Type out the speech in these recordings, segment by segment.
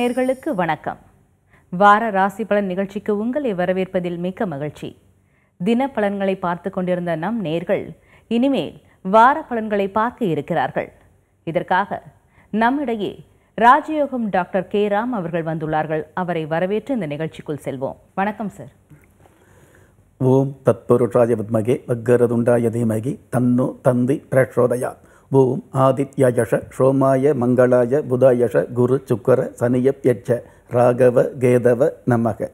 நேர்களுக்கு வணக்கம். வார ராசி பலன் நிகழ்ச்சிக்கு உங்களை வரவேற்பதில் மிக்க மகிழ்ச்சி. தின பலன்களை பார்த்து கொண்டிருந்த நம் நேர்கள் இனிமேல் வார பலன்களை பார்க்க இருக்கிறார்கள். இதற்காக நம்மிடையே ராஜயோகம் டாக்டர் கே. ராம் அவர்கள் வந்துள்ளார்கள். அவரை வரவேற்று இந்த நிகழ்ச்சிக்குள் செல்வோம். வணக்கம் சார். ஓம் தத்புருஷாய வித்மகே வக்கரதுண்டாய தீமகி தன்னோ தந்தி பிரச்சோதயா பூம் ஆதித்யயஷ சோமாய மங்களாய புதாயஷ குரு சுக்கர சனியப் யட்ச ராகவ கேதவ நமக.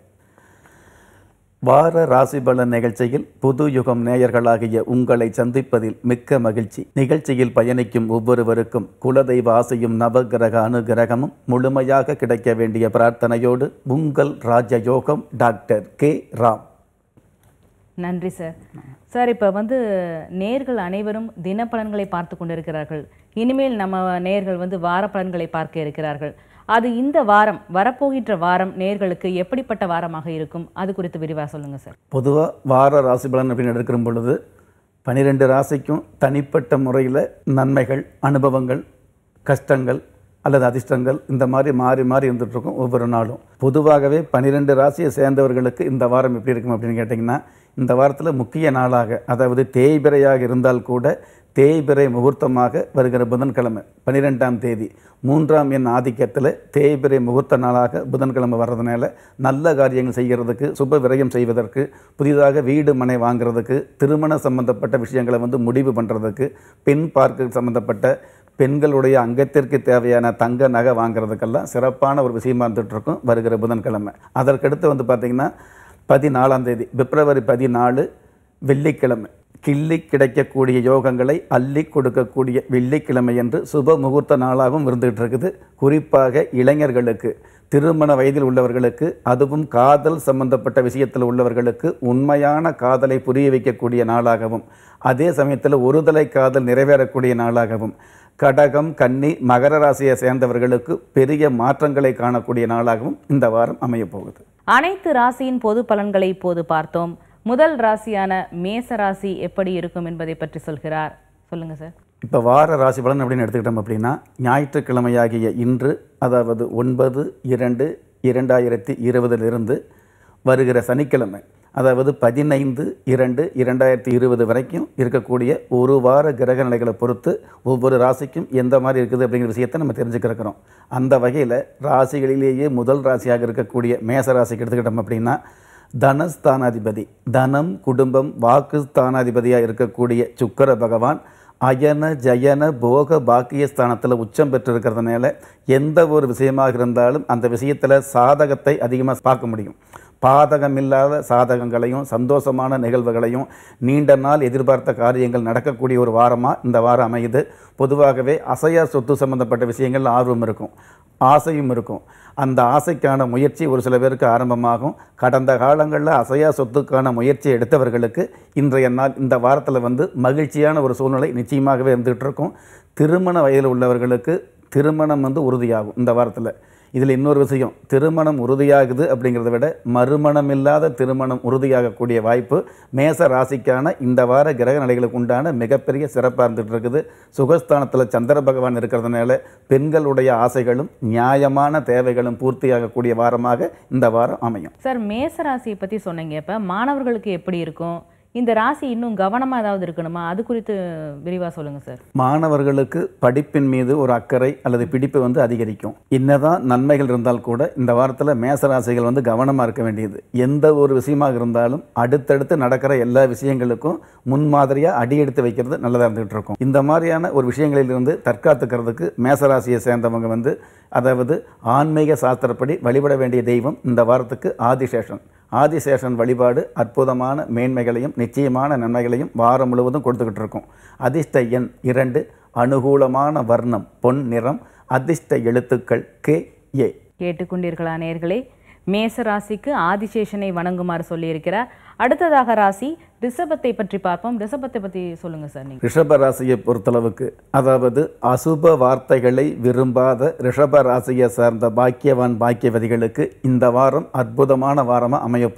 வார ராசிபலன் நிகழ்ச்சியில் புது யுகம் நேயர்களாகிய உங்களை சந்திப்பதில் மிக்க மகிழ்ச்சி. நிகழ்ச்சியில் பயணிக்கும் ஒவ்வொருவருக்கும் குலதெய்வ ஆசையும் நவகிரக அனுகிரகமும் முழுமையாக கிடைக்க வேண்டிய பிரார்த்தனையோடு உங்கள் ராஜயோகம் டாக்டர் கே. ராம். நன்றி சார் சார் இப்போ வந்து நேர்கள் அனைவரும் தினப்பலன்களை பார்த்து கொண்டிருக்கிறார்கள். இனிமேல் நம்ம நேர்கள் வந்து வார பலன்களை பார்க்க இருக்கிறார்கள். அது இந்த வாரம் வரப்போகின்ற வாரம் நேர்களுக்கு எப்படிப்பட்ட வாரமாக இருக்கும்? அது குறித்து விரிவாக சொல்லுங்கள் சார் பொதுவாக வார ராசி பலன் அப்படின்னு எடுக்கிற பொழுது பனிரெண்டு ராசிக்கும் தனிப்பட்ட முறையில் நன்மைகள் அனுபவங்கள் கஷ்டங்கள் அல்லது அதிர்ஷ்டங்கள் இந்த மாதிரி மாறி மாறி இருந்துகிட்ருக்கும் ஒவ்வொரு நாளும். பொதுவாகவே பன்னிரெண்டு ராசியை சேர்ந்தவர்களுக்கு இந்த வாரம் எப்படி இருக்கும் அப்படின்னு கேட்டிங்கன்னா இந்த வாரத்தில் முக்கிய நாளாக அதாவது தேய்பிரையாக இருந்தால் கூட தேய்பிரை முகூர்த்தமாக வருகிற புதன்கிழமை பன்னிரெண்டாம் தேதி. மூன்றாம் எண் ஆதிக்கத்தில் தேய்பிரை முகூர்த்த நாளாக புதன்கிழமை வர்றதுனால நல்ல காரியங்கள் செய்கிறதுக்கு சுப விரயம் செய்வதற்கு புதிதாக வீடு மனை வாங்குறதுக்கு திருமண சம்பந்தப்பட்ட விஷயங்களை வந்து முடிவு பண்ணுறதுக்கு பெண் பார்க்கு சம்பந்தப்பட்ட பெண்களுடைய அங்கத்திற்கு தேவையான தங்க நகை வாங்குறதுக்கெல்லாம் சிறப்பான ஒரு விஷயமா இருந்துகிட்ருக்கும் வருகிற புதன்கிழமை. அதற்கடுத்து வந்து பார்த்திங்கன்னா பதினாலாம் தேதி பிப்ரவரி பதினாலு வெள்ளிக்கிழமை. கிள்ளி கிடைக்கக்கூடிய யோகங்களை அள்ளி கொடுக்கக்கூடிய வெள்ளிக்கிழமை என்று சுப முகூர்த்த நாளாகவும் இருந்துகிட்டு இருக்குது. குறிப்பாக இளைஞர்களுக்கு திருமண வயதில் உள்ளவர்களுக்கு அதுவும் காதல் சம்பந்தப்பட்ட விஷயத்தில் உள்ளவர்களுக்கு உண்மையான காதலை புரிய வைக்கக்கூடிய நாளாகவும் அதே சமயத்தில் ஒருதலை காதல் நிறைவேறக்கூடிய நாளாகவும் கடகம் கன்னி மகர ராசியை சேர்ந்தவர்களுக்கு பெரிய மாற்றங்களை காணக்கூடிய நாளாகவும் இந்த வாரம் அமையப் போகுது. அனைத்து ராசியின் பொது பலன்களை இப்போது பார்த்தோம். முதல் ராசியான மேச ராசி எப்படி இருக்கும் என்பதை பற்றி சொல்கிறார். சொல்லுங்க சார். இப்போ வார ராசி பலன் அப்படின்னு எடுத்துக்கிட்டோம் அப்படின்னா ஞாயிற்றுக்கிழமையாகிய இன்று அதாவது ஒன்பது இரண்டு இரண்டாயிரத்தி இருபதிலிருந்து வருகிற சனிக்கிழமை. அதாவது பதினைந்து இரண்டு இரண்டாயிரத்தி இருபது வரைக்கும் இருக்கக்கூடிய ஒரு வார கிரக நிலைகளை பொறுத்து ஒவ்வொரு ராசிக்கும் எந்த மாதிரி இருக்குது அப்படிங்கிற விஷயத்தை நம்ம தெரிஞ்சுக்கிறோம் அந்த வகையில் ராசிகளிலேயே முதல் ராசியாக இருக்கக்கூடிய மேச ராசிக்கு எடுத்துக்கிட்டோம் அப்படின்னா தனஸ்தானாதிபதி தனம் குடும்பம் வாக்கு ஸ்தானாதிபதியாக இருக்கக்கூடிய சுக்கர பகவான் அயன ஜயன போக பாக்கியஸ்தானத்தில் உச்சம் பெற்றிருக்கிறதுனால எந்த ஒரு விஷயமாக இருந்தாலும் அந்த விஷயத்தில் சாதகத்தை அதிகமாக பார்க்க முடியும். பாதகமில்லாத சாதகங்களையும் சந்தோஷமான நிகழ்வுகளையும் நீண்ட நாள் எதிர்பார்த்த காரியங்கள் நடக்கக்கூடிய ஒரு வாரமாக இந்த வாரம் அமையுது. பொதுவாகவே அசையா சொத்து சம்பந்தப்பட்ட விஷயங்கள் ஆர்வம் இருக்கும் ஆசையும் இருக்கும். அந்த ஆசைக்கான முயற்சி ஒரு சில பேருக்கு ஆரம்பமாகும். கடந்த காலங்களில் அசையா சொத்துக்கான முயற்சி எடுத்தவர்களுக்கு இன்றைய நாள் இந்த வாரத்தில் வந்து மகிழ்ச்சியான ஒரு சூழ்நிலை நிச்சயமாகவே இருந்துகிட்டு இருக்கும். திருமண வயதில் உள்ளவர்களுக்கு திருமணம் வந்து உறுதியாகும் இந்த வாரத்தில். இதில் இன்னொரு விஷயம் திருமணம் உறுதியாகுது அப்படிங்கிறத விட மறுமணம் இல்லாத திருமணம் உறுதியாகக்கூடிய வாய்ப்பு மேச ராசிக்கான இந்த வார கிரக நிலைகளுக்கு உண்டான மிகப்பெரிய சிறப்பாக இருந்துகிட்டு இருக்குது சுகஸ்தானத்தில் சந்திர பகவான் இருக்கிறதுனால பெண்களுடைய ஆசைகளும் நியாயமான தேவைகளும் பூர்த்தியாகக்கூடிய வாரமாக இந்த வாரம் அமையும். சார் மேச ராசியை பற்றி சொன்னீங்க. இப்போ மாணவர்களுக்கு எப்படி இருக்கும்? இந்த ராசி இன்னும் கவனமாக ஏதாவது இருக்கணுமா? அது குறித்து விரிவாக சொல்லுங்கள் சார். மாணவர்களுக்கு படிப்பின் மீது ஒரு அக்கறை அல்லது பிடிப்பு வந்து அதிகரிக்கும். என்னதான் நன்மைகள் இருந்தால் கூட இந்த வாரத்தில் மேசராசிகள் வந்து கவனமாக இருக்க வேண்டியது. எந்த ஒரு விஷயமாக இருந்தாலும் அடுத்தடுத்து நடக்கிற எல்லா விஷயங்களுக்கும் முன்மாதிரியாக அடி எடுத்து வைக்கிறது நல்லதாக இருந்துகிட்டு இருக்கும். இந்த மாதிரியான ஒரு விஷயங்களிலிருந்து தற்காத்துக்கிறதுக்கு மேசராசியை சேர்ந்தவங்க வந்து அதாவது ஆன்மீக சாஸ்திரப்படி வழிபட வேண்டிய தெய்வம் இந்த வாரத்துக்கு ஆதிசேஷன். ஆதிசேஷன் வழிபாடு அற்புதமான மேன்மைகளையும் நிச்சயமான நன்மைகளையும் வாரம் முழுவதும் கொடுத்துக்கிட்டு இருக்கும். அதிர்ஷ்ட எண் இரண்டு அனுகூலமான வர்ணம் பொன் நிறம் அதிர்ஷ்ட எழுத்துக்கள் கே ஏ. கேட்டுக்கொண்டீர்களா நேர்களே? மேச ராசிக்கு ஆதிசேஷனை வணங்குமாறு சொல்லியிருக்கிறார். அடுத்ததாக ராசி ரிஷபத்தை பற்றி பார்ப்போம். ரிஷபத்தை பற்றி சொல்லுங்கள் சார் நீங்கள் ரிஷப ராசியை பொறுத்தளவுக்கு அதாவது அசுப வார்த்தைகளை விரும்பாத ரிஷப ராசியை சார்ந்த பாக்கியவான் பாக்கியவதிகளுக்கு இந்த வாரம் அற்புதமான வாரமாக அமையப்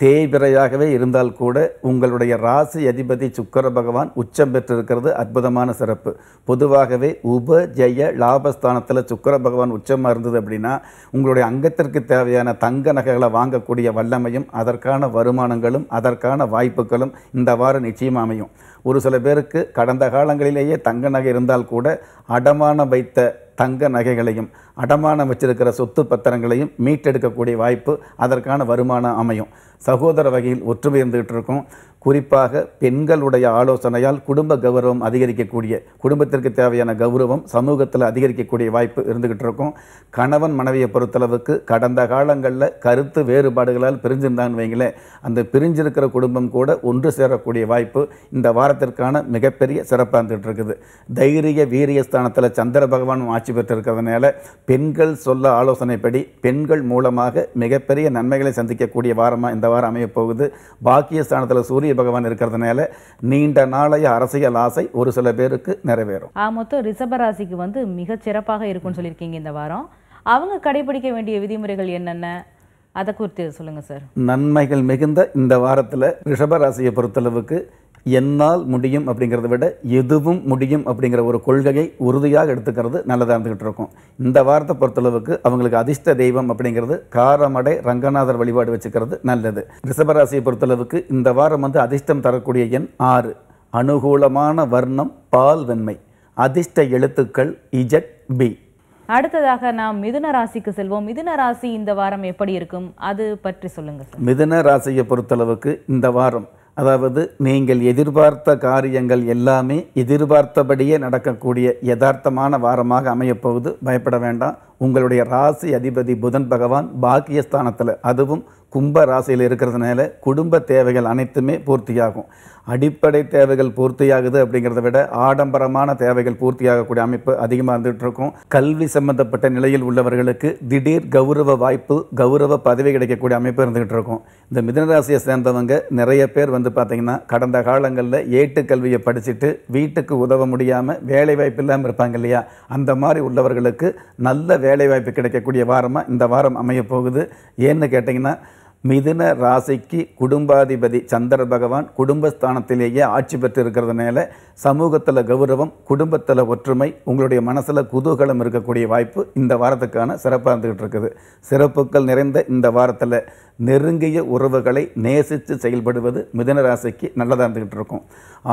போகுது தேய்பிரையாகவே இருந்தால் கூட உங்களுடைய ராசி அதிபதி சுக்கர பகவான் உச்சம் பெற்றிருக்கிறது. அற்புதமான சிறப்பு. பொதுவாகவே உப ஜெய லாபஸ்தானத்தில் சுக்கர பகவான் உச்சமாக இருந்தது அப்படின்னா உங்களுடைய அங்கத்திற்கு தேவையான தங்க நகைகளை வாங்கக்கூடிய வல்லமையும் அதற்கான வருமானங்களும் அதற்கான வாய்ப்புகளும் இந்த வாரம் நிச்சயம் அமையும். ஒரு சில பேருக்கு கடந்த காலங்களிலேயே தங்க நகை இருந்தால் கூட அடமானம் வைத்த தங்க நகைகளையும் அடமானம் வச்சிருக்கிற சொத்து பத்திரங்களையும் மீட்டெடுக்கக்கூடிய வாய்ப்பு அதற்கான வருமானம் அமையும். சகோதர வகையில் ஒற்றுமை இருந்துகிட்டு இருக்கும். குறிப்பாக பெண்களுடைய ஆலோசனையால் குடும்ப கௌரவம் அதிகரிக்கக்கூடிய குடும்பத்திற்கு தேவையான கௌரவம் சமூகத்தில் அதிகரிக்கக்கூடிய வாய்ப்பு இருந்துகிட்டு இருக்கும். கணவன் மனைவியை பொறுத்தளவுக்கு கடந்த காலங்களில் கருத்து வேறுபாடுகளால் பிரிஞ்சிருந்தான்னு வைங்களேன் அந்த பிரிஞ்சிருக்கிற குடும்பம் கூட ஒன்று சேரக்கூடிய வாய்ப்பு இந்த வாரத்திற்கான மிகப்பெரிய சிறப்பாக இருந்துகிட்டு இருக்குது. தைரிய வீரிய ஸ்தானத்தில் சந்திர பகவானும் ஆட்சி பெற்றிருக்கிறதுனால பெண்கள் சொல்ல ஆலோசனைப்படி பெண்கள் மூலமாக மிகப்பெரிய நன்மைகளை சந்திக்கக்கூடிய வாரமாக இந்த வாரம் அமையப் போகுது பாக்கிய ஸ்தானத்தில் சூரிய பகவான் இருக்கிறதுனால நீண்ட நாளைய அரசியல் ஆசை ஒரு சில பேருக்கு நிறைவேறும். ஆ மொத்தம் ரிஷப ராசிக்கு வந்து மிகச் சிறப்பாக இருக்கும்னு சொல்லியிருக்கீங்க இந்த வாரம். அவங்க கடைபிடிக்க வேண்டிய விதிமுறைகள் என்னென்ன? அதை குறித்து சொல்லுங்க சார். நன்மைகள் மிகுந்த இந்த வாரத்தில் ரிஷபராசியை பொறுத்தளவுக்கு என்னால் முடியும் அப்படிங்கிறத விட எதுவும் முடியும் அப்படிங்கிற ஒரு கொள்கையை உறுதியாக எடுத்துக்கிறது நல்லதாக இருந்துகிட்டு இருக்கும். இந்த வாரத்தை பொறுத்தளவுக்கு அவங்களுக்கு அதிர்ஷ்ட தெய்வம் அப்படிங்கிறது காரமடை ரங்கநாதர் வழிபாடு வச்சுக்கிறது நல்லது. ரிஷபராசியை பொறுத்தளவுக்கு இந்த வாரம் வந்து அதிர்ஷ்டம் தரக்கூடிய எண் ஆறு. அனுகூலமான வர்ணம் பால் வெண்மை. அதிர்ஷ்ட எழுத்துக்கள் இஜட் பி. அடுத்ததாக நாம் மிதுன ராசிக்கு செல்வோம். மிதுன ராசி இந்த வாரம் எப்படி இருக்கும்? அது பற்றி சொல்லுங்க மிதுன ராசியை பொறுத்தளவுக்கு இந்த வாரம் அதாவது நீங்கள் எதிர்பார்த்த காரியங்கள் எல்லாமே எதிர்பார்த்தபடியே நடக்கக்கூடிய யதார்த்தமான வாரமாக அமையப்போகுது. பயப்பட வேண்டாம். உங்களுடைய ராசி அதிபதி புதன் பகவான் பாக்கியஸ்தானத்தில். அதுவும் கும்ப ராசியில் இருக்கிறதுனால குடும்ப தேவைகள் அனைத்துமே பூர்த்தியாகும். அடிப்படை தேவைகள் பூர்த்தியாகுது அப்படிங்கிறத விட ஆடம்பரமான தேவைகள் பூர்த்தியாகக்கூடிய அமைப்பு அதிகமாக இருந்துகிட்டு இருக்கும் கல்வி சம்பந்தப்பட்ட நிலையில் உள்ளவர்களுக்கு திடீர் கௌரவ வாய்ப்பு கௌரவ பதவி கிடைக்கக்கூடிய அமைப்பு இருந்துகிட்டு இருக்கும் இந்த மிதனராசியை சேர்ந்தவங்க நிறைய பேர் வந்து பார்த்தீங்கன்னா கடந்த காலங்களில் ஏட்டு கல்வியை படிச்சுட்டு வீட்டுக்கு உதவ முடியாமல் வேலை வாய்ப்பு இல்லாமல் இருப்பாங்க இல்லையா? அந்த மாதிரி உள்ளவர்களுக்கு நல்ல வேலை வாய்ப்பு கிடைக்கக்கூடிய வாரமாக இந்த வாரம் அமைய போகுது. ஏன்னு கேட்டிங்கன்னா மிதுன ராசிக்கு குடும்பாதிபதி சந்திர பகவான் குடும்பஸ்தானத்திலேயே ஆட்சி பெற்று இருக்கிறதுனால சமூகத்தில் கௌரவம் குடும்பத்தில் ஒற்றுமை உங்களுடைய மனசில் குதூகலம் இருக்கக்கூடிய வாய்ப்பு இந்த வாரத்துக்கான சிறப்பாக இருந்துகிட்டு இருக்குது சிறப்புகள் நிறைந்த இந்த வாரத்தில் நெருங்கிய உறவுகளை நேசித்து செயல்படுவது மிதுன ராசிக்கு நல்லதாக இருந்துகிட்டு இருக்கும்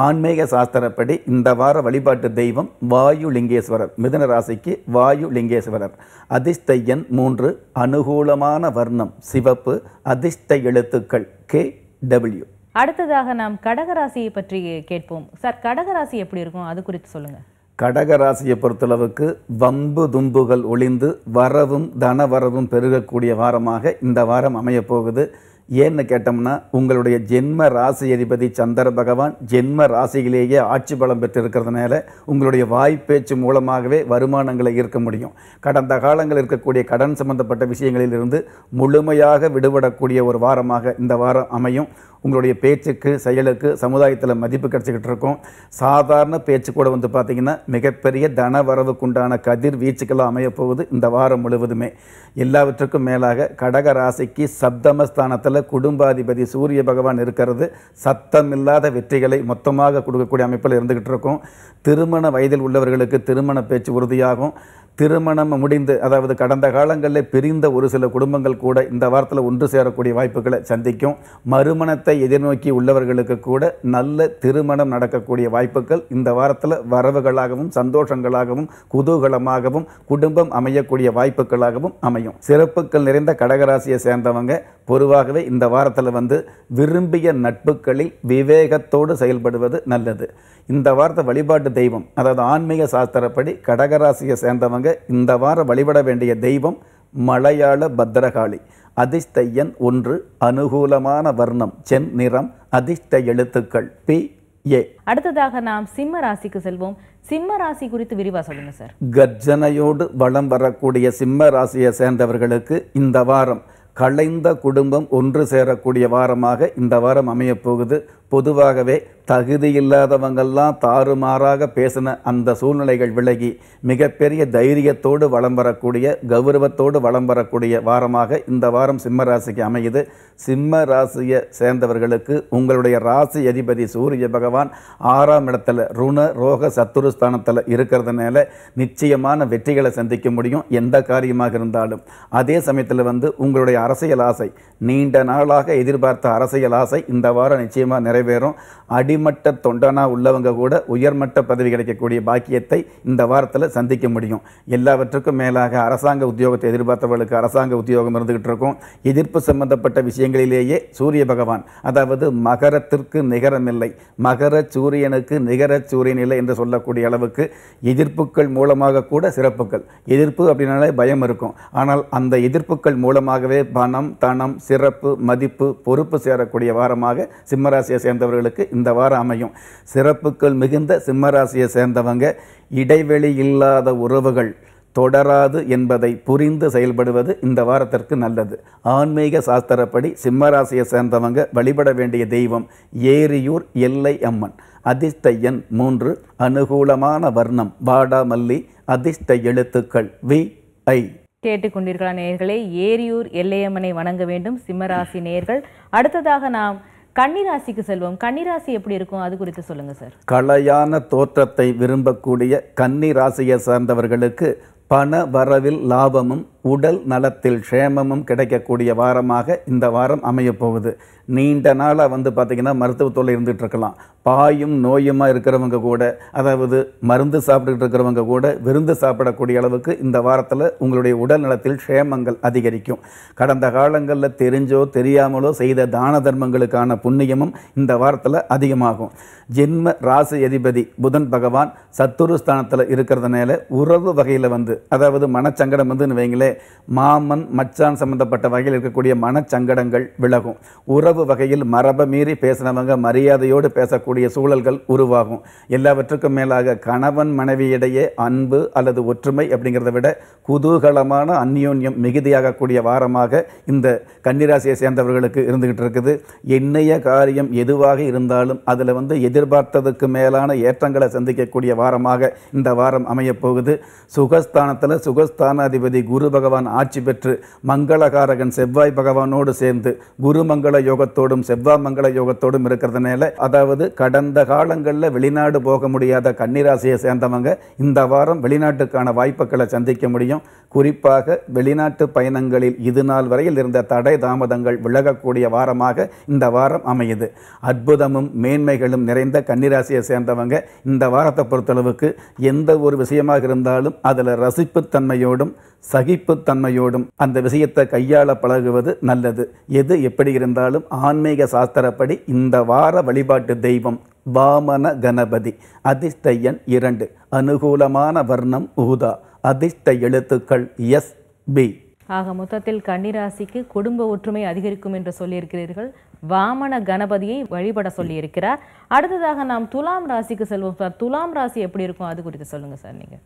ஆன்மீக சாஸ்திரப்படி இந்த வார வழிபாட்டு தெய்வம் வாயு லிங்கேஸ்வரர் மிதுன ராசிக்கு வாயு லிங்கேஸ்வரர் அதிஷ்டையன் மூன்று அனுகூலமான வர்ணம் சிவப்பு அதிர்ஷ்ட எழுத்துக்கள் கே டபிள்யூ அடுத்ததாக நாம் கடகராசியை பற்றி கேட்போம். சார் கடகராசி எப்படி இருக்கும்? அது குறித்து சொல்லுங்க. கடக ராசியை பொறுத்தளவுக்கு வம்பு தும்புகள் ஒளிந்து வரவும் தனவரவும் பெருகக்கூடிய வாரமாக இந்த வாரம் அமையப் போகுது ஏன்னு கேட்டோம்னா உங்களுடைய ஜென்ம ராசி அதிபதி சந்திர பகவான் ஜென்ம ராசியிலேயே ஆட்சி பலம் பெற்றிருக்கிறதுனால உங்களுடைய வாய்ப்பேச்சு மூலமாகவே வருமானங்களை ஈர்க்க முடியும். கடந்த காலங்களில் இருக்கக்கூடிய கடன் சம்பந்தப்பட்ட விஷயங்களிலிருந்து முழுமையாக விடுபடக்கூடிய ஒரு வாரமாக இந்த வாரம் அமையும். உங்களுடைய பேச்சுக்கு செயலுக்கு சமுதாயத்தில் மதிப்பு கிடச்சிக்கிட்டு இருக்கும். சாதாரண பேச்சு கூட வந்து பார்த்திங்கன்னா மிகப்பெரிய தன வரவுக்குண்டான கதிர் வீச்சுக்கெல்லாம் அமையப்போகுது இந்த வாரம் முழுவதுமே. எல்லாவற்றுக்கும் மேலாக கடக ராசிக்கு சப்தமஸ்தானத்தில் குடும்பாதிபதி சூரிய பகவான் இருக்கிறது. சத்தமில்லாத வெற்றிகளை மொத்தமாக கொடுக்கக்கூடிய அமைப்பில் இருந்துகிட்டு இருக்கும். திருமண வயதில் உள்ளவர்களுக்கு திருமண பேச்சு உறுதியாகும். திருமணம் முடிந்து அதாவது கடந்த காலங்களில் பிரிந்த ஒரு சில குடும்பங்கள் கூட இந்த வாரத்தில் ஒன்று சேரக்கூடிய வாய்ப்புகளை சந்திக்கும். மறுமணத்தை எதிர்நோக்கி உள்ளவர்களுக்கு கூட நல்ல திருமணம் நடக்கக்கூடிய வாய்ப்புகள் இந்த வாரத்தில் வரவுகளாகவும் சந்தோஷங்களாகவும் குதூகலமாகவும் குடும்பம் அமையக்கூடிய வாய்ப்புகளாகவும் அமையும். சிறப்புகள் நிறைந்த கடகராசியை சேர்ந்தவங்க பொதுவாகவே இந்த வாரத்தில் வந்து விரும்பிய நட்புகளில் விவேகத்தோடு செயல்படுவது நல்லது. இந்த வாரத்தை வழிபாட்டு தெய்வம் அதாவது ஆன்மீக சாஸ்திரப்படி கடகராசியை சேர்ந்தவங்க இந்த வாரம் வழிபட வேண்டிய தெய்வம் மலையாள பத்ரகாளி. அதிர்ஷ்ட எண் ஒன்று அனுகூலமான வர்ணம் சென் நிறம் அதிர்ஷ்ட எழுத்துக்கள் பி ஏ. அடுத்ததாக நாம் சிம்ம ராசிக்கு செல்வோம். சிம்ம ராசி குறித்து விரிவா சொல்லுங்க சார். கர்ஜனையோடு வளம் வரக்கூடிய சிம்ம ராசியை சேர்ந்தவர்களுக்கு இந்த வாரம் கலைந்த குடும்பம் ஒன்று சேரக்கூடிய வாரமாக இந்த வாரம் அமையப் போகுது. பொதுவாகவே தகுதி இல்லாதவங்கெல்லாம் தாறுமாறாக பேசின அந்த சூழ்நிலைகள் விலகி மிகப்பெரிய தைரியத்தோடு வளம் வரக்கூடிய கௌரவத்தோடு வளம் வரக்கூடிய வாரமாக இந்த வாரம் சிம்ம ராசிக்கு அமையுது. சிம்ம ராசியை சேர்ந்தவர்களுக்கு உங்களுடைய ராசி அதிபதி சூரிய பகவான் ஆறாம் இடத்துல ருண ரோக சத்துருஸ்தானத்தில் இருக்கிறதுனால நிச்சயமான வெற்றிகளை சந்திக்க முடியும் எந்த காரியமாக இருந்தாலும். அதே சமயத்தில் வந்து உங்களுடைய அரசியல் ஆசை நீண்ட நாளாக எதிர்பார்த்த அரசியல் ஆசை இந்த வாரம் நிச்சயமாக நிறைவேறும். அடிமட்ட தொண்டனாக உள்ளவங்க கூட உயர்மட்ட பதவி கிடைக்கக்கூடிய பாக்கியத்தை இந்த வாரத்தில் சந்திக்க முடியும். எல்லாவற்றுக்கும் மேலாக அரசாங்க உத்தியோகத்தை எதிர்பார்த்தவர்களுக்கு அரசாங்க உத்தியோகம் இருந்துகிட்டு இருக்கும். எதிர்ப்பு சம்பந்தப்பட்ட விஷயங்களிலேயே சூரிய பகவான் அதாவது மகரத்திற்கு நிகரமில்லை மகர சூரியனுக்கு நிகர சூரியன் இல்லை என்று சொல்லக்கூடிய அளவுக்கு எதிர்ப்புகள் மூலமாக கூட சிறப்புகள். எதிர்ப்பு அப்படின்னாலே பயம் இருக்கும். ஆனால் அந்த எதிர்ப்புகள் மூலமாகவே பணம் தனம் சிறப்பு மதிப்பு பொறுப்பு சேரக்கூடிய வாரமாக சிம்மராசியை சேர்ந்தவர்களுக்கு இந்த வாரம் அமையும். சிறப்புகள் மிகுந்த சிம்மராசியை சேர்ந்தவங்க இடைவெளி இல்லாத உறவுகள் தொடராது என்பதை புரிந்து செயல்படுவது இந்த வாரத்திற்கு நல்லது. ஆன்மீக சாஸ்திரப்படி சிம்மராசியை சேர்ந்தவங்க வழிபட வேண்டிய தெய்வம் ஏரியூர் எல்லை அம்மன். அதிர்ஷ்ட எண் மூன்று அனுகூலமான வர்ணம் வாடாமல்லி அதிர்ஷ்ட எழுத்துக்கள் வி ஐ. கேட்டுக்கொண்டிருக்கிற நேர்களே ஏரியூர் எல்லையம்மனை வணங்க வேண்டும் சிம்மராசி நேயர்கள். அடுத்ததாக நாம் கன்னிராசிக்கு செல்வோம். கன்னிராசி எப்படி இருக்கும்? அது குறித்து சொல்லுங்க சார். கலையான தோற்றத்தை விரும்பக்கூடிய கன்னிராசியை சார்ந்தவர்களுக்கு பண வரவில் லாபமும் உடல் நலத்தில் க்ஷேமமும் கிடைக்கக்கூடிய வாரமாக இந்த வாரம் அமையப்போகுது. நீண்ட நாளாக வந்து பார்த்திங்கன்னா மருத்துவத்தொல்லை இருந்துகிட்டு இருக்கலாம் பாயும் நோயுமா இருக்கிறவங்க கூட அதாவது மருந்து சாப்பிட்டுட்டு இருக்கிறவங்க கூட விருந்து சாப்பிடக்கூடிய அளவுக்கு இந்த வாரத்தில் உங்களுடைய உடல் நலத்தில் க்ஷேமங்கள் அதிகரிக்கும். கடந்த காலங்களில் தெரிஞ்சோ தெரியாமலோ செய்த தான தர்மங்களுக்கான புண்ணியமும் இந்த வாரத்தில் அதிகமாகும். ஜென்ம ராசி அதிபதி புதன் பகவான் சத்துரு ஸ்தானத்தில் இருக்கிறதுனால உறவு வகையில் வந்து அதாவது மனச்சங்கடம் வந்துன்னு வைங்களேன் மாமன் மச்சான் சம்பந்தப்பட்ட வகையில் இருக்கக்கூடிய மனச்சங்கடங்கள் விலகும். உறவு வகையில் மரபை மீறி பேசினவங்க மரியாதையோடு பேசக்கூடிய சூழல்கள் உருவாகும். எல்லாவற்றுக்கும் மேலாக கணவன் மனைவியிடையே அன்பு அல்லது ஒற்றுமை அப்படிங்கிறத விட குதூகலமான அந்யோன்யம் மிகுதியாகக்கூடிய வாரமாக இந்த கன்னிராசியை சேர்ந்தவர்களுக்கு இருந்துகிட்டு இருக்குது. எண்ணிய காரியம் எதுவாக இருந்தாலும் அதில் வந்து எதிர்பார்த்ததுக்கு மேலான ஏற்றங்களை சந்திக்கக்கூடிய வாரமாக இந்த வாரம் அமையப்போகுது சுகஸ்தானத்தில் சுகஸ்தானாதிபதி குரு பகவான் ஆட்சி பெற்று மங்களகாரகன் செவ்வாய் பகவானோடு சேர்ந்து குரு மங்கள யோகத்தோடும் செவ்வாய் மங்கள யோகத்தோடும் இருக்கிறதுனால அதாவது கடந்த காலங்களில் வெளிநாடு போக முடியாத கன்னிராசியை சேர்ந்தவங்க இந்த வாரம் வெளிநாட்டுக்கான வாய்ப்புகளை சந்திக்க முடியும். குறிப்பாக வெளிநாட்டு பயணங்களில் இது நாள் வரையில் இருந்த தடை தாமதங்கள் விலகக்கூடிய வாரமாக இந்த வாரம் அமையுது. அற்புதமும் மேன்மைகளும் நிறைந்த கன்னிராசியை சேர்ந்தவங்க இந்த வாரத்தை பொறுத்தளவுக்கு எந்த ஒரு விஷயமாக இருந்தாலும் அதில் ரசிப்புத்தன்மையோடும் சகிப்பு சகிப்புத்தன்மையோடும் அந்த விஷயத்தை கையாள பழகுவது நல்லது. எது எப்படி இருந்தாலும் ஆன்மீக சாஸ்திரப்படி இந்த வார வழிபாட்டு தெய்வம் வாமன கணபதி அதிர்ஷ்ட இரண்டு. அனுகூலமான வர்ணம் ஊதா அதிர்ஷ்ட எழுத்துக்கள் எஸ் பி. ஆக மொத்தத்தில் கன்னிராசிக்கு குடும்ப ஒற்றுமை அதிகரிக்கும் என்று சொல்லியிருக்கிறீர்கள். வாமன கணபதியை வழிபட சொல்லியிருக்கிறார். அடுத்ததாக நாம் துலாம் ராசிக்கு செல்வோம். சார் துலாம் ராசி எப்படி இருக்கும்? அது குறித்து சொல்லுங்க சார் நீங்க.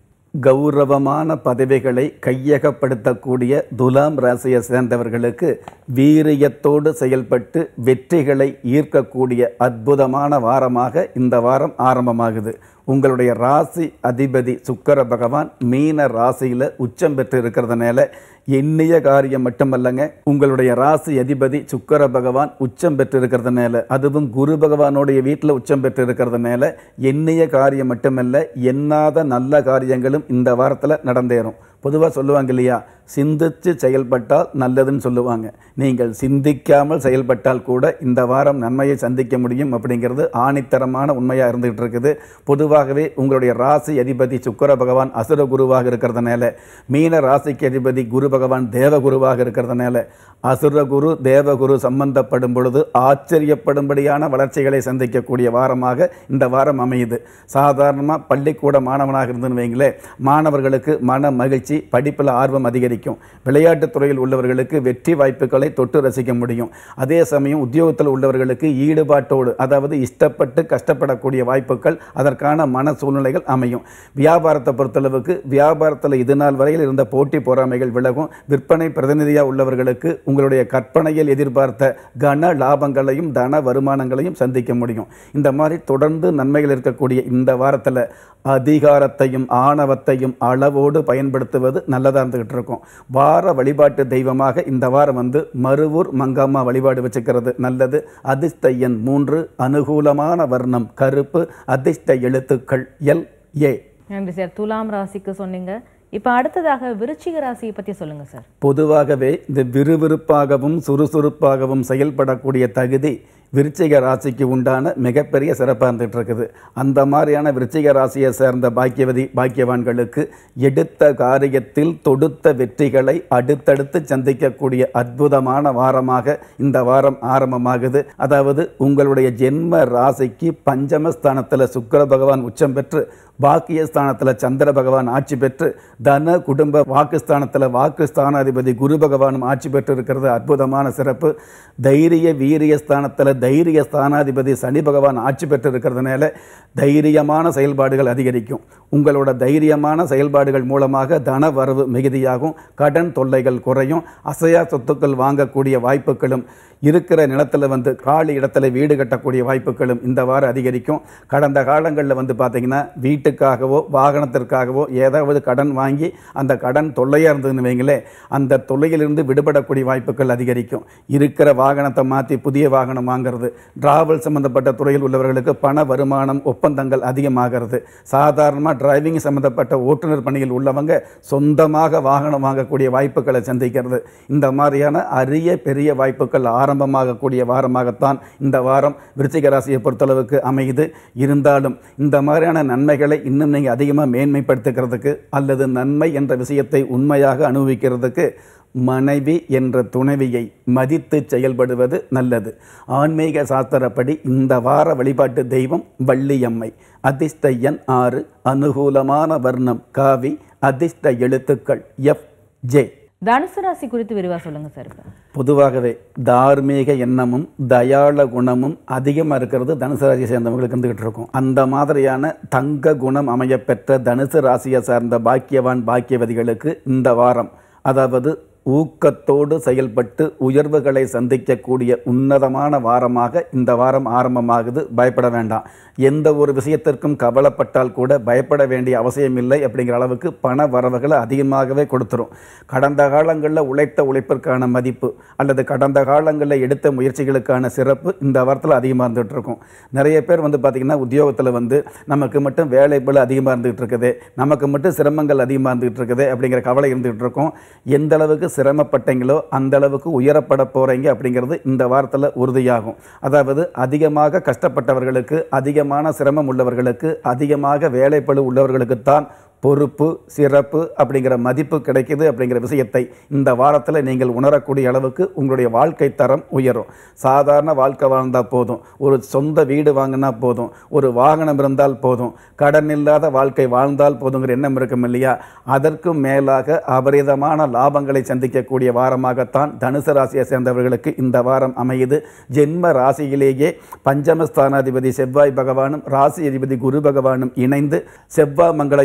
கௌரவமான பதவிகளை கையகப்படுத்தக்கூடிய துலாம் ராசியை சேர்ந்தவர்களுக்கு வீரியத்தோடு செயல்பட்டு வெற்றிகளை ஈர்க்கக்கூடிய அற்புதமான வாரமாக இந்த வாரம் ஆரம்பமாகுது. உங்களுடைய ராசி அதிபதி சுக்கர பகவான் மீன ராசியில் உச்சம் பெற்று இருக்கிறதுனால எண்ணிய காரியம் மட்டுமல்லங்க. உங்களுடைய ராசி அதிபதி சுக்கர பகவான் உச்சம் பெற்று இருக்கிறதுனால அதுவும் குரு பகவானுடைய வீட்டில் உச்சம் பெற்று இருக்கிறதுனால எண்ணிய காரியம் மட்டுமல்ல எண்ணாத நல்ல காரியங்களும் இந்த வாரத்தில் நடந்தேறும். பொதுவாக சொல்லுவாங்க இல்லையா? சிந்தித்து செயல்பட்டால் நல்லதுன்னு சொல்லுவாங்க. நீங்கள் சிந்திக்காமல் செயல்பட்டால் கூட இந்த வாரம் நன்மையை சந்திக்க முடியும் அப்படிங்கிறது ஆணித்தரமான உண்மையாக இருந்துகிட்டு இருக்குது. பொதுவாகவே உங்களுடைய ராசி அதிபதி சுக்கர பகவான் அசுர குருவாக இருக்கிறதுனால மீன ராசிக்கு அதிபதி குரு பகவான் தேவகுருவாக இருக்கிறதுனால அசுரகுரு தேவகுரு சம்பந்தப்படும் பொழுது ஆச்சரியப்படும்படியான வளர்ச்சிகளை சந்திக்கக்கூடிய வாரமாக இந்த வாரம் அமையுது. சாதாரணமாக பள்ளிக்கூட மாணவனாக இருந்துன்னு வைங்களேன் மாணவர்களுக்கு மன மகிழ்ச்சி படிப்பில் ஆர்வம் அதிகரிக்கும். விளையாட்டுத் துறையில் உள்ளவர்களுக்கு வெற்றி வாய்ப்புகளை தொட்டு ரசிக்க முடியும். அதே சமயம் உத்தியோகத்தில் உள்ளவர்களுக்கு ஈடுபாட்டோடு அதாவது இஷ்டப்பட்டு கஷ்டப்படக்கூடிய வாய்ப்புகள் அதற்கான மன சூழ்நிலைகள் அமையும். வியாபாரத்தை பொறுத்தளவுக்கு வியாபாரத்தில் இது நாள் வரையில் இருந்த போட்டி பொறாமைகள் விலகும். விற்பனை பிரதிநிதியாக உள்ளவர்களுக்கு உங்களுடைய கற்பனையில் எதிர்பார்த்த கன லாபங்களையும் தன வருமானங்களையும் சந்திக்க முடியும். இந்த மாதிரி தொடர்ந்து நன்மைகள் இருக்கக்கூடிய இந்த வாரத்தில் அதிகாரத்தையும் ஆணவத்தையும் அளவோடு பயன்படுத்துவது நல்லதாக இருந்துகிட்டு இருக்கும். வார வழிபாட்டு தெய்வமாக இந்த வாரம் வந்து மருவூர் மங்கம்மா வழிபாடு வச்சுக்கிறது நல்லது. அதிர்ஷ்ட எண் மூன்று அனுகூலமான வர்ணம் கருப்பு அதிர்ஷ்ட எழுத்துக்கள் எல் ஏ. நன்றி சார். துலாம் ராசிக்கு சொன்னீங்க. இப்போ அடுத்ததாக விருச்சிக ராசியை பற்றி சொல்லுங்கள் சார். பொதுவாகவே இந்த விறுவிறுப்பாகவும் சுறுசுறுப்பாகவும் செயல்படக்கூடிய தகுதி விருச்சிக ராசிக்கு உண்டான மிகப்பெரிய சிறப்பாக இருந்துகிட்டு இருக்குது அந்த மாதிரியான விருச்சிக ராசியை சேர்ந்த பாக்கியவதி பாக்கியவான்களுக்கு எடுத்த காரியத்தில் தொடுத்த வெற்றிகளை அடுத்தடுத்து சந்திக்கக்கூடிய அற்புதமான வாரமாக இந்த வாரம் ஆரம்பமாகுது. அதாவது உங்களுடைய ஜென்ம ராசிக்கு பஞ்சமஸ்தானத்தில் சுக்கர பகவான் உச்சம் பெற்று பாக்கியஸ்தானத்தில் சந்திர பகவான் ஆட்சி பெற்று தன குடும்ப வாக்குஸ்தானத்தில் வாக்கு ஸ்தானாதிபதி குரு பகவானும் ஆட்சி பெற்று இருக்கிறது அற்புதமான சிறப்பு. தைரிய வீரிய ஸ்தானத்தில் தைரிய ஸ்தானாதிபதி சனி பகவான் ஆட்சி பெற்று இருக்கிறதுனால தைரியமான செயல்பாடுகள் அதிகரிக்கும். உங்களோட தைரியமான செயல்பாடுகள் மூலமாக தன வரவு மிகுதியாகும். கடன் தொல்லைகள் குறையும். அசையா சொத்துக்கள் வாங்கக்கூடிய வாய்ப்புகளும் இருக்கிற நிலத்தில் வந்து காலி இடத்துல வீடு கட்டக்கூடிய வாய்ப்புகளும் இந்த வாரம் அதிகரிக்கும். கடந்த காலங்களில் வந்து பார்த்தீங்கன்னா வீட்டுக்காகவோ வாகனத்திற்காகவோ ஏதாவது கடன் வாங்கி அந்த கடன் தொல்லையாக இருந்ததுன்னு வைங்களேன் அந்த தொல்லையிலிருந்து விடுபடக்கூடிய வாய்ப்புகள் அதிகரிக்கும். இருக்கிற வாகனத்தை மாற்றி புதிய வாகனம் வாங்குறது டிராவல் சம்பந்தப்பட்ட துறையில் உள்ளவர்களுக்கு பண வருமானம் ஒப்பந்தங்கள் அதிகமாகிறது. சாதாரணமாக டிரைவிங் சம்பந்தப்பட்ட ஓட்டுநர் பணியில் உள்ளவங்க சொந்தமாக வாகனம் வாங்கக்கூடிய வாய்ப்புகளை சந்திக்கிறது. இந்த மாதிரியான அரிய பெரிய வாய்ப்புகள் ஆரம்பமாகக்கூடிய வாரமாகத்தான் இந்த வாரம் விருச்சிக ராசியை பொறுத்தளவுக்கு அமையுது. இருந்தாலும் இந்த மாதிரியான நன்மைகளை இன்னும் நீங்கள் அதிகமாக மேன்மைப்படுத்துகிறதுக்கு அல்லது நன்மை என்ற விஷயத்தை உண்மையாக அனுபவிக்கிறதுக்கு மனைவி என்ற துணைவியை மதித்து செயல்படுவது நல்லது. ஆன்மீக சாஸ்திரப்படி இந்த வார வழிபாட்டு தெய்வம் வள்ளியம்மை. அதிர்ஷ்ட எண் ஆறு அனுகூலமான வர்ணம் காவி அதிர்ஷ்ட எழுத்துக்கள் எஃப் ஜே. தனுசு ராசி குறித்து விரிவாக சொல்லுங்க சார் பொதுவாகவே தார்மீக எண்ணமும் தயாள குணமும் அதிகமாக இருக்கிறது தனுசு ராசியை சேர்ந்தவங்களுக்கு இருந்துகிட்டு இருக்கும். அந்த மாதிரியான தங்க குணம் அமையப்பெற்ற தனுசு ராசியை சார்ந்த பாக்கியவான் பாக்கியவதிகளுக்கு இந்த வாரம் அதாவது ஊக்கத்தோடு செயல்பட்டு உயர்வுகளை சந்திக்கக்கூடிய உன்னதமான வாரமாக இந்த வாரம் ஆரம்பமாகுது. பயப்பட வேண்டாம். எந்த ஒரு விஷயத்திற்கும் கவலைப்பட்டால் கூட பயப்பட வேண்டிய அவசியம் இல்லை அப்படிங்கிற அளவுக்கு பண வரவுகளை அதிகமாகவே கொடுத்துரும். கடந்த காலங்களில் உழைத்த உழைப்பிற்கான மதிப்பு அல்லது கடந்த காலங்களில் எடுத்த முயற்சிகளுக்கான சிறப்பு இந்த வாரத்தில் அதிகமாக இருந்துகிட்டு இருக்கும் நிறைய பேர் வந்து பார்த்திங்கன்னா உத்தியோகத்தில் வந்து நமக்கு மட்டும் வேலை பல அதிகமாக இருந்துகிட்டு இருக்குது நமக்கு மட்டும் சிரமங்கள் அதிகமாக இருந்துகிட்டு இருக்குது அப்படிங்கிற கவலை இருந்துகிட்டு இருக்கும் எந்த அளவுக்கு சிரமப்பட்டீங்களோ அந்த அளவுக்கு உயரப்பட போகிறீங்க அப்படிங்கிறது இந்த வாரத்தில் உறுதியாகும். அதாவது அதிகமாக கஷ்டப்பட்டவர்களுக்கு அதிகமான சிரமம் உள்ளவர்களுக்கு அதிகமாக வேலைப்பளு உள்ளவர்களுக்குத்தான் பொறுப்பு சிறப்பு அப்படிங்கிற மதிப்பு கிடைக்குது அப்படிங்கிற விஷயத்தை இந்த வாரத்தில் நீங்கள் உணரக்கூடிய அளவுக்கு உங்களுடைய வாழ்க்கை தரம் உயரும். சாதாரண வாழ்க்கை வாழ்ந்தால் போதும். ஒரு சொந்த வீடு வாங்கினா போதும். ஒரு வாகனம் இருந்தால் போதும். கடன் இல்லாத வாழ்க்கை வாழ்ந்தால் போதுங்கிற எண்ணம் இருக்கும் இல்லையா? அதற்கும் மேலாக அபரிதமான லாபங்களை சந்திக்கக்கூடிய வாரமாகத்தான் தனுசு ராசியை சேர்ந்தவர்களுக்கு இந்த வாரம் அமையுது. ஜென்ம ராசியிலேயே பஞ்சமஸ்தானாதிபதி செவ்வாய் பகவானும் ராசி அதிபதி குரு பகவானும் இணைந்து செவ்வாய் மங்கள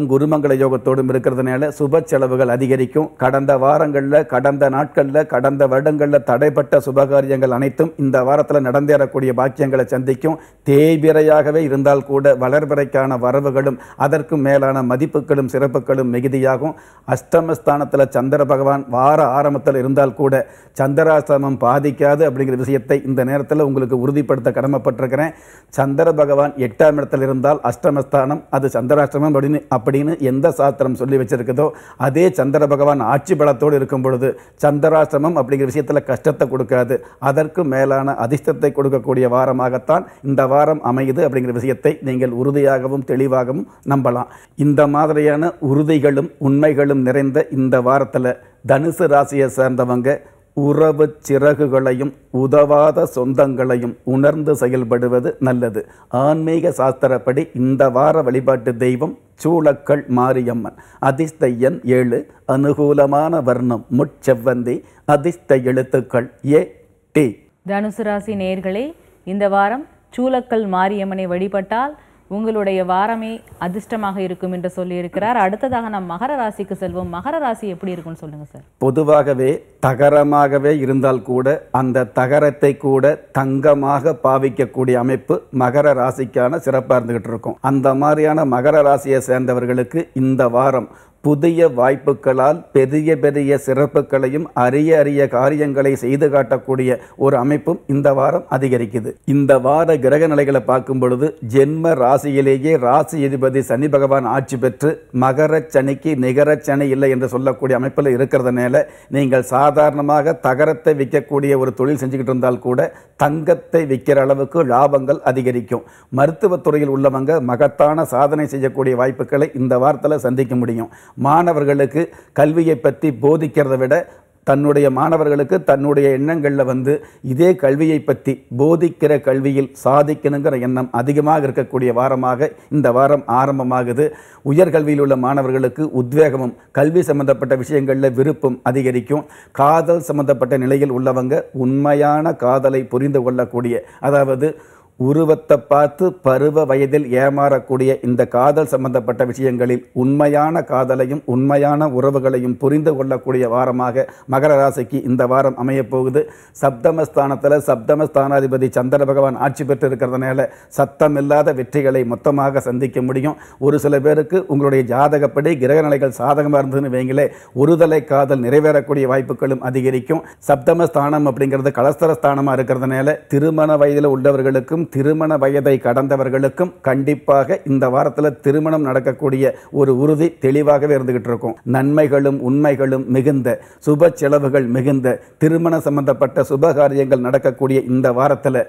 யோகத்தோடும் குருமங்கள யோகத்தோடும் இருக்கிறதுனால சுப செலவுகள் அதிகரிக்கும். கடந்த வாரங்களில் கடந்த நாட்களில் கடந்த வருடங்களில் தடைப்பட்ட சுபகாரியங்கள் அனைத்தும் இந்த வாரத்தில் நடந்தேறக்கூடிய பாக்கியங்களை சந்திக்கும். தேய்பிரையாகவே இருந்தால் கூட வளர்பிறைக்கான வரவுகளும் அதற்கும் மேலான மதிப்புகளும் சிறப்புகளும் மிகுதியாகும். அஷ்டமஸ்தானத்தில் சந்திர பகவான் வார ஆரம்பத்தில் இருந்தால் கூட சந்திராசிரமம் பாதிக்காது அப்படிங்கிற விஷயத்தை இந்த நேரத்தில் உங்களுக்கு உறுதிப்படுத்த கடமைப்பட்டிருக்கிறேன். சந்திர பகவான் எட்டாம் இடத்தில் இருந்தால் அஷ்டமஸ்தானம் அது சந்திராஷ்டிரமம் அப்படின்னு அப்படின்னு எந்த சாஸ்திரம் சொல்லி வச்சுருக்குதோ அதே சந்திர பகவான் ஆட்சி பலத்தோடு இருக்கும் பொழுது சந்திராசிரமம் அப்படிங்கிற விஷயத்தில் கஷ்டத்தை கொடுக்காது. அதற்கு மேலான அதிர்ஷ்டத்தை கொடுக்கக்கூடிய வாரமாகத்தான் இந்த வாரம் அமையுது அப்படிங்கிற விஷயத்தை நீங்கள் உறுதியாகவும் தெளிவாகவும் நம்பலாம். இந்த மாதிரியான உறுதிகளும் உண்மைகளும் நிறைந்த இந்த வாரத்தில் தனுசு ராசியை சேர்ந்தவங்க உறவு சிறகுகளையும் உதவாத சொந்தங்களையும் உணர்ந்து செயல்படுவது நல்லது. ஆன்மீக சாஸ்திரப்படி இந்த வார வழிபாட்டு தெய்வம் சூளக்கள் மாரியம்மன். அதிர்ஷ்ட எண் ஏழு. அனுகூலமான வர்ணம் முச்செவ்வந்தி அதிர்ஷ்ட எழுத்துக்கள் ஏ டி. தனுசு ராசி நேர்களே இந்த வாரம் சூலக்கல் மாரியம்மனை வழிபட்டால் உங்களுடைய வாரமே அதிர்ஷ்டமாக இருக்கும் என்று சொல்லியிருக்கிறார். அடுத்ததாக நாம் மகர ராசிக்கு செல்வோம். மகர ராசி எப்படி இருக்கும்னு சொல்லுங்க சார்? பொதுவாகவே தகரமாகவே இருந்தால் கூட அந்த தகரத்தை கூட தங்கமாக பாவிக்கக்கூடிய அமைப்பு மகர ராசிக்கான சிறப்பாக இருந்துகிட்டு இருக்கும். அந்த மாதிரியான மகர ராசியை சேர்ந்தவர்களுக்கு இந்த வாரம் புதிய வாய்ப்புகளால் பெரிய பெரிய சிறப்புகளையும் அரிய அரிய காரியங்களை செய்து காட்டக்கூடிய ஒரு அமைப்பும் இந்த வாரம் அதிகரிக்குது. இந்த வார கிரக நிலைகளை பார்க்கும் பொழுது ஜென்ம ராசியிலேயே ராசி அதிபதி சனி பகவான் ஆட்சி பெற்று மகர சனிக்கு நிகர சனி இல்லை என்று சொல்லக்கூடிய அமைப்பில் இருக்கிறதுனால நீங்கள் சாதாரணமாக தகரத்தை விற்கக்கூடிய ஒரு தொழில் செஞ்சுக்கிட்டு இருந்தால் கூட தங்கத்தை விற்கிற அளவுக்கு லாபங்கள் அதிகரிக்கும். மருத்துவத்துறையில் உள்ளவங்க மகத்தான சாதனை செய்யக்கூடிய வாய்ப்புகளை இந்த வாரத்தில் சந்திக்க முடியும். மாணவர்களுக்கு கல்வியை பற்றி போதிக்கிறத விட தன்னுடைய மாணவர்களுக்கு தன்னுடைய எண்ணங்களில் வந்து இதே கல்வியை பற்றி போதிக்கிற கல்வியில் சாதிக்கணுங்கிற எண்ணம் அதிகமாக இருக்கக்கூடிய வாரமாக இந்த வாரம் ஆரம்பமாகுது. உயர்கல்வியில் உள்ள மாணவர்களுக்கு உத்வேகமும் கல்வி சம்பந்தப்பட்ட விஷயங்களில் விருப்பம் அதிகரிக்கும். காதல் சம்பந்தப்பட்ட நிலையில் உள்ளவங்க உண்மையான காதலை புரிந்து கொள்ளக்கூடிய அதாவது உருவத்தை பார்த்து பருவ வயதில் ஏமாறக்கூடிய இந்த காதல் சம்பந்தப்பட்ட விஷயங்களில் உண்மையான காதலையும் உண்மையான உறவுகளையும் புரிந்து கொள்ளக்கூடிய வாரமாக மகர ராசிக்கு இந்த வாரம் அமையப்போகுது சப்தமஸ்தானத்தில் சப்தமஸ்தானாதிபதி சந்திர பகவான் ஆட்சி பெற்று இருக்கிறதுனால சத்தமில்லாத வெற்றிகளை மொத்தமாக சந்திக்க முடியும். ஒரு சில பேருக்கு உங்களுடைய ஜாதகப்படி கிரகநிலைகள் சாதகமாக இருந்ததுன்னு வைங்களே ஒருதலை காதல் நிறைவேறக்கூடிய வாய்ப்புகளும் அதிகரிக்கும். சப்தமஸ்தானம் அப்படிங்கிறது கலஸ்தர ஸ்தானமாக இருக்கிறதுனால திருமண வயதில் உள்ளவர்களுக்கும் திருமண வயதை கடந்தவர்களுக்கும் கண்டிப்பாக இந்த வாரத்தில் திருமணம் நடக்கக்கூடிய ஒரு உறுதி தெளிவாகவே இருந்துகிட்டு இருக்கும். நன்மைகளும் உண்மைகளும் மிகுந்த சுப செலவுகள் மிகுந்த திருமண சம்பந்தப்பட்ட சுப காரியங்கள் நடக்கக்கூடிய இந்த வாரத்தில்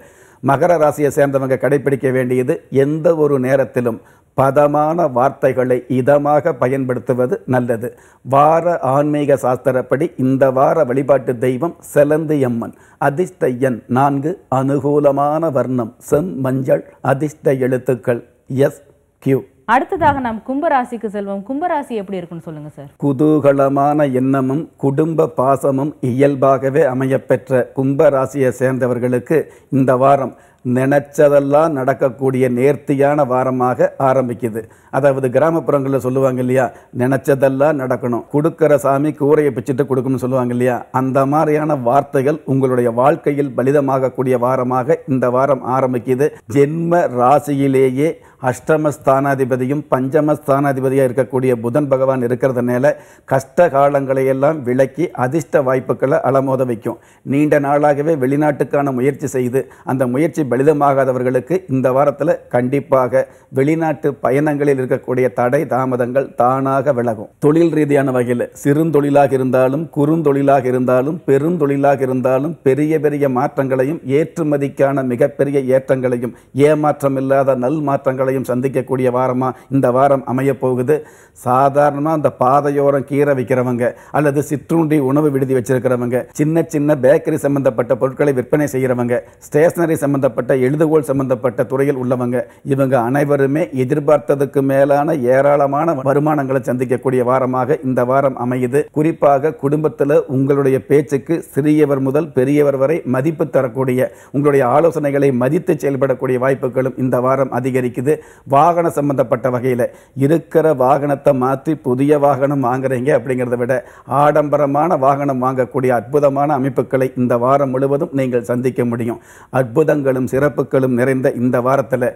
மகர ராசியை சேர்ந்தவங்க கடைபிடிக்க வேண்டியது எந்த ஒரு நேரத்திலும் பதமான வார்த்தைகளை இதமாக பயன்படுத்துவது நல்லது. வார ஆன்மீக சாஸ்திரப்படி இந்த வார வழிபாட்டு தெய்வம் செலந்தி அம்மன் அதிர்ஷ்ட எண் நான்கு அனுகூலமான வர்ணம் செம் மஞ்சள் அதிர்ஷ்ட எழுத்துக்கள் எஸ் கியூ. அடுத்ததாக நாம் கும்பராசிக்கு செல்வோம். கும்பராசி எப்படி இருக்கும்னு சொல்லுங்க சார். குதூகலமான எண்ணமும் குடும்ப பாசமும் இயல்பாகவே அமையப்பெற்ற கும்ப ராசியை சேர்ந்தவர்களுக்கு இந்த வாரம் நினைச்சதெல்லாம் நடக்கக்கூடிய நேர்த்தியான வாரமாக ஆரம்பிக்குது. அதாவது கிராமப்புறங்களில் சொல்லுவாங்க இல்லையா நினைச்சதெல்லாம் நடக்கணும். கொடுக்கிற சாமி கூரையை பிச்சுட்டு கொடுக்கணும்னு சொல்லுவாங்க இல்லையா அந்த மாதிரியான வார்த்தைகள் உங்களுடைய வாழ்க்கையில் பலிதமாகக்கூடிய வாரமாக இந்த வாரம் ஆரம்பிக்குது. ஜென்ம ராசியிலேயே அஷ்டமஸ்தானாதிபதியும் பஞ்சமஸ்தானாதிபதியாக இருக்கக்கூடிய புதன் பகவான் இருக்கிறதுனால கஷ்ட காலங்களை எல்லாம் விலக்கி அதிர்ஷ்ட வாய்ப்புகளை அலமோத வைக்கும். நீண்ட நாளாகவே வெளிநாட்டுக்கான முயற்சி செய்து அந்த முயற்சி பலிதமாகாதவர்களுக்கு இந்த வாரத்தில் கண்டிப்பாக வெளிநாட்டு பயணங்களில் இருக்கக்கூடிய தடை தாமதங்கள் தானாக விலகும். தொழில் ரீதியான வகையில் சிறுந்தொழிலாக இருந்தாலும் குறுந்தொழிலாக இருந்தாலும் பெருந்தொழிலாக இருந்தாலும் பெரிய பெரிய மாற்றங்களையும் ஏற்றுமதிக்கான மிகப்பெரிய ஏற்றங்களையும் ஏமாற்றம் இல்லாத நல் மாற்றங்களையும் சந்திக்கக்கூடிய வாரமாக இந்த வாரம் அமையப்போகுது. சாதாரணமாக அந்த பாதையோரம் கீரை விற்கிறவங்க அல்லது சிற்றுண்டி உணவு விடுதி வச்சிருக்கிறவங்க சின்ன சின்ன பேக்கரி சம்பந்தப்பட்ட பொருட்களை விற்பனை செய்கிறவங்க ஸ்டேஷனரி சம்பந்தப்பட்ட எழுதுகோள் சம்பந்தப்பட்ட துறையில் உள்ளவங்க இவங்க அனைவருமே எதிர்பார்த்ததுக்கு மேலான ஏராளமான வருமானங்களை சந்திக்கக்கூடிய வாரமாக இந்த வாரம் அமையுது. குறிப்பாக குடும்பத்தில் உங்களுடைய பேச்சுக்கு சிறியவர் முதல் பெரியவர் வரை மதிப்பு தரக்கூடிய உங்களுடைய ஆலோசனைகளை மதித்து செயல்படக்கூடிய வாய்ப்புகளும் இந்த வாரம் அதிகரிக்குது. வாகன சம்பந்தப்பட்ட வகையில். இருக்கிற வாகனத்தை மாற்றி புதிய வாகனம் வாங்குறீங்க அப்படிங்கிறத விட ஆடம்பரமான வாகனம் வாங்கக்கூடிய அற்புதமான அமைப்புகளை இந்த வாரம் முழுவதும் நீங்கள் சந்திக்க முடியும். அற்புதங்களும் சிறப்புகளும் நிறைந்த இந்த வாரத்தில்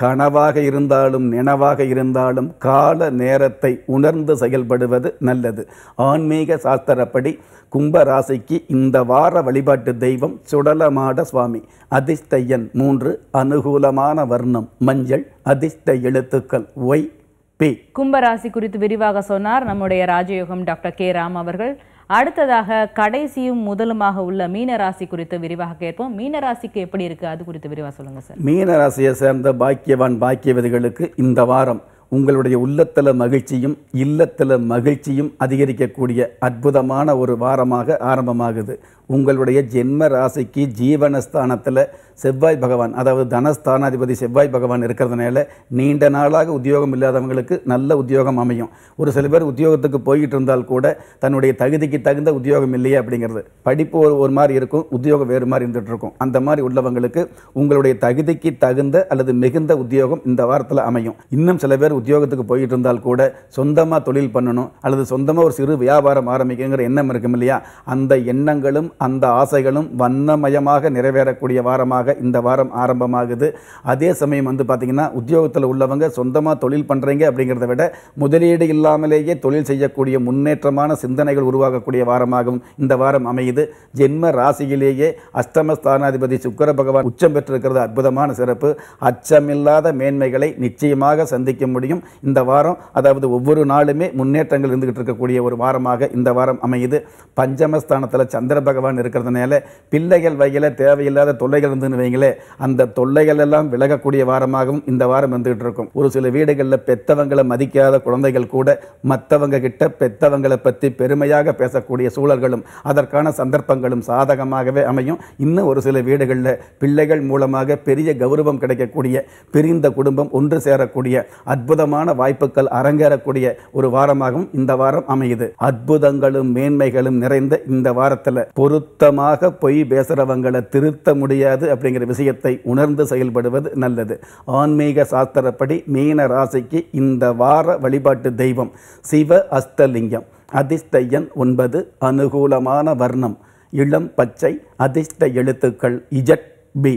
கனவாக இருந்தாலும் நினைவாக இருந்தாலும் கால நேரத்தை உணர்ந்து செயல்படுவது நல்லது. ஆன்மீக சாஸ்திரப்படி கும்ப ராசிக்கு இந்த வார வழிபாட்டு தெய்வம் சுடலமாட சுவாமி. அதிர்ஷ்ட மூன்று அனுகூலமான வர்ணம் மஞ்சள் அதிர்ஷ்ட எழுத்துக்கள் ஒய் பி. கும்பராசி குறித்து விரிவாக சொன்னார் நம்முடைய ராஜயோகம் டாக்டர் கே. ராம் அவர்கள். அடுத்ததாக கடைசியும் முதலுமாக உள்ள மீனராசி குறித்து விரிவாக கேட்போம். மீனராசிக்கு எப்படி இருக்கு? அது குறித்து விரிவாக சொல்லுங்க சார். மீனராசியை சேர்ந்த பாக்கியவான் பாக்கியவதிகளுக்கு இந்த வாரம் உங்களுடைய உள்ளத்தில் மகிழ்ச்சியும் இல்லத்தில் மகிழ்ச்சியும் அதிகரிக்கக்கூடிய அற்புதமான ஒரு வாரமாக ஆரம்பமாகுது. உங்களுடைய ஜென்ம ராசிக்கு ஜீவனஸ்தானத்தில் செவ்வாய் பகவான் அதாவது தனஸ்தானாதிபதி செவ்வாய் பகவான் இருக்கிறதுனால நீண்ட நாளாக உத்தியோகம் இல்லாதவங்களுக்கு நல்ல உத்தியோகம் அமையும். ஒரு சில பேர் உத்தியோகத்துக்கு போயிட்டு இருந்தால் கூட தன்னுடைய தகுதிக்கு தகுந்த உத்தியோகம் இல்லையே அப்படிங்கிறது. படிப்பு ஒரு ஒரு மாதிரி இருக்கும் உத்தியோகம் வேறு மாதிரி இருந்துகிட்ருக்கும் அந்த மாதிரி உள்ளவங்களுக்கு உங்களுடைய தகுதிக்கு தகுந்த அல்லது மிகுந்த உத்தியோகம் இந்த வாரத்தில் அமையும். இன்னும் சில பேர் உத்தியோகத்துக்கு போயிட்டு இருந்தால் கூட சொந்தமாக தொழில் பண்ணணும் அல்லது சொந்தமாக ஒரு சிறு வியாபாரம் ஆரம்பிக்குங்கிற எண்ணம் இருக்கும் இல்லையா? அந்த எண்ணங்களும் அந்த ஆசைகளும் வண்ணமயமாக நிறைவேறக்கூடிய வாரமாக இந்த வாரம் ஆரம்பமாகுது. அதே சமயம் வந்து பார்த்திங்கன்னா உத்தியோகத்தில் உள்ளவங்க சொந்தமாக தொழில் பண்ணுறீங்க அப்படிங்கிறத விட முதலீடு இல்லாமலேயே தொழில் செய்யக்கூடிய முன்னேற்றமான சிந்தனைகள் உருவாகக்கூடிய வாரமாகவும் இந்த வாரம் அமையுது. ஜென்ம ராசியிலேயே அஷ்டமஸ்தானாதிபதி சுக்கர பகவான் உச்சம் பெற்றிருக்கிறது. அற்புதமான சிறப்பு. அச்சமில்லாத மேன்மைகளை நிச்சயமாக சந்திக்க முடியும். முடியும். இந்த வாரம் அதாவது ஒவ்வொரு நாளுமே முன்னேற்றங்கள் இருந்துகிட்டு இருக்கக்கூடிய ஒரு வாரமாக இந்த வாரம் அமையுது. பஞ்சமஸ்தானத்தில் சந்திர பகவான் இருக்கிறதுனால பிள்ளைகள் வகையில் தேவையில்லாத தொல்லைகள் இருந்துன்னு வைங்களே அந்த தொல்லைகள் எல்லாம் விலகக்கூடிய வாரமாகவும் இந்த வாரம் இருந்துகிட்டு இருக்கும். ஒரு சில வீடுகளில் பெத்தவங்களை மதிக்காத குழந்தைகள் கூட மற்றவங்க கிட்ட பெத்தவங்களை பற்றி பெருமையாக பேசக்கூடிய சூழல்களும் அதற்கான சந்தர்ப்பங்களும் சாதகமாகவே அமையும். இன்னும் ஒரு சில வீடுகளில் பிள்ளைகள் மூலமாக பெரிய கௌரவம் கிடைக்கக்கூடிய பிரிந்த குடும்பம் ஒன்று சேரக்கூடிய அற்புத அற்புதமான வாய்ப்புகள் அரங்கேறக்கூடிய ஒரு வாரமாகவும் இந்த வாரம் அமையுது. அற்புதங்களும் மேன்மைகளும் நிறைந்த இந்த வாரத்தில் பொருத்தமாக பொய் பேசுறவங்களை திருத்த முடியாது அப்படிங்கிற விஷயத்தை உணர்ந்து செயல்படுவது நல்லது. ஆன்மீக சாஸ்திரப்படி மீன ராசிக்கு இந்த வார வழிபாட்டு தெய்வம் சிவ அஸ்தலிங்கம் அதிர்ஷ்ட ஒன்பது அனுகூலமான வர்ணம் இளம் பச்சை அதிர்ஷ்ட எழுத்துக்கள் இஜட் பி.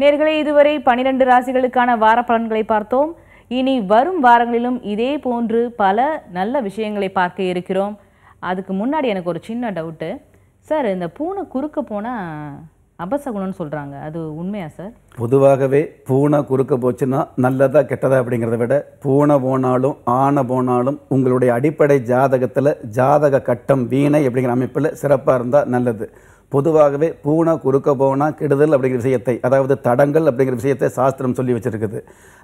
நேர்களை இதுவரை பனிரெண்டு ராசிகளுக்கான வார பலன்களை பார்த்தோம். இனி வரும் வாரங்களிலும் இதே போன்று பல நல்ல விஷயங்களை பார்க்க இருக்கிறோம். அதுக்கு முன்னாடி எனக்கு ஒரு சின்ன டவுட்டு சார் இந்த பூனை குறுக்க போனால் அபசகுணம்னு சொல்கிறாங்க அது உண்மையா சார் பொதுவாகவே பூனை குறுக்க போச்சுன்னா நல்லதா கெட்டதா அப்படிங்கிறத விட பூனை போனாலும் ஆனை போனாலும் உங்களுடைய அடிப்படை ஜாதகத்தில் ஜாதக கட்டம் வீணை அப்படிங்கிற அமைப்பில் சிறப்பாக இருந்தால் நல்லது. பொதுவாகவே பூனை குறுக்க போனால் கெடுதல் அப்படிங்கிற விஷயத்தை அதாவது தடங்கள் அப்படிங்கிற விஷயத்தை சாஸ்திரம் சொல்லி வச்சிருக்குது.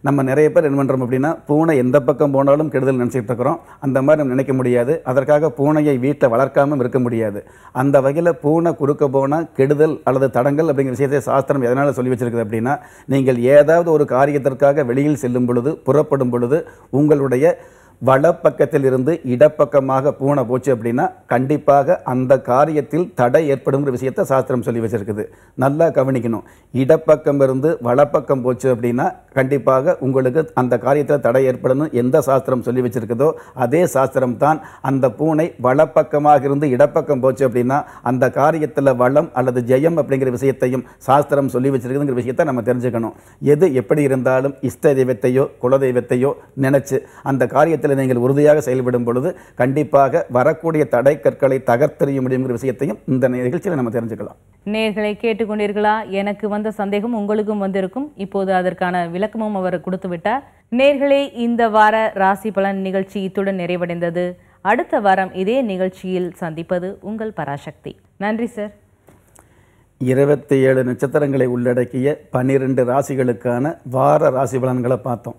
நம்ம நிறைய பேர் என்ன பண்ணுறோம் அப்படின்னா பூனை எந்த பக்கம் போனாலும் கெடுதல் நினச்சிட்டு இருக்கிறோம். அந்த மாதிரி நம்ம நினைக்க முடியாது. அதற்காக பூனையை வீட்டில் வளர்க்காமல் இருக்க முடியாது. அந்த வகையில் பூனை குறுக்க போனால் கெடுதல் அல்லது தடங்கள் அப்படிங்கிற விஷயத்தை சாஸ்திரம் எதனால் சொல்லி வச்சிருக்குது அப்படின்னா நீங்கள் ஏதாவது ஒரு காரியத்திற்காக வெளியில் செல்லும் பொழுது புறப்படும் பொழுது உங்களுடைய வலப்பக்கத்தில் இருந்து இடப்பக்கமாக பூனை போச்சு அப்படின்னா கண்டிப்பாக அந்த காரியத்தில் தடை ஏற்படுங்கிற விஷயத்தை சாஸ்திரம் சொல்லி வச்சிருக்குது. நல்லா கவனிக்கணும். இடப்பக்கம் இருந்து வலப்பக்கம் போச்சு அப்படின்னா கண்டிப்பாக உங்களுக்கு அந்த காரியத்தில் தடை ஏற்படணும் எந்த சாஸ்திரம் சொல்லி வச்சிருக்குதோ அதே சாஸ்திரம் தான் அந்த பூனை வலப்பக்கமாக இருந்து இடப்பக்கம் போச்சு அப்படின்னா அந்த காரியத்தில் வளம் அல்லது ஜெயம் அப்படிங்கிற விஷயத்தையும் சாஸ்திரம் சொல்லி வச்சிருக்குதுங்கிற விஷயத்தை நம்ம தெரிஞ்சுக்கணும். எது எப்படி இருந்தாலும் இஷ்ட தெய்வத்தையோ குலதெய்வத்தையோ நினைச்சு அந்த காரியத்தில் நீங்கள் உறுதியாக செயல்படும் பொழுது கண்டிப்பாக வரக்கூடிய தடை கற்களை தகர்த்தெறிய முடியுங்கிற விஷயத்தையும் இந்த நிகழ்ச்சியில் நம்ம தெரிஞ்சுக்கலாம். நேர்களை கேட்டுக்கொண்டீர்களா? எனக்கு வந்த சந்தேகம் உங்களுக்கும் வந்திருக்கும். இப்போது அதற்கான விளக்கமும் அவர் கொடுத்து விட்டார். நேர்களே இந்த வார ராசி பலன் நிகழ்ச்சி இத்துடன் நிறைவடைந்தது. அடுத்த வாரம் இதே நிகழ்ச்சியில் சந்திப்பது உங்கள் பராசக்தி. நன்றி சார். இருபத்தி ஏழு நட்சத்திரங்களை உள்ளடக்கிய பன்னிரெண்டு ராசிகளுக்கான வார ராசி பலன்களை பார்த்தோம்.